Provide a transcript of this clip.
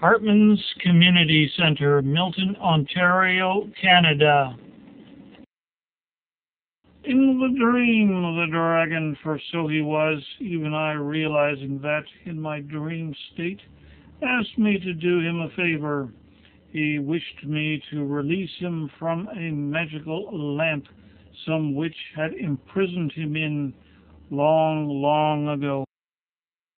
Hartman's Community Center, Milton, Ontario, Canada. In the dream of the dragon, for so he was, even I realizing that in my dream state, asked me to do him a favor. He wished me to release him from a magical lamp some witch had imprisoned him in long, long ago.